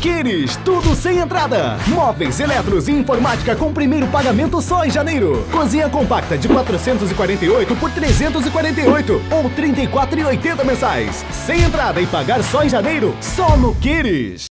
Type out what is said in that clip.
Quires, tudo sem entrada. Móveis, eletros e informática com primeiro pagamento só em janeiro. Cozinha compacta de 448 por 348 ou 34,80 mensais. Sem entrada e pagar só em janeiro, só no Quires.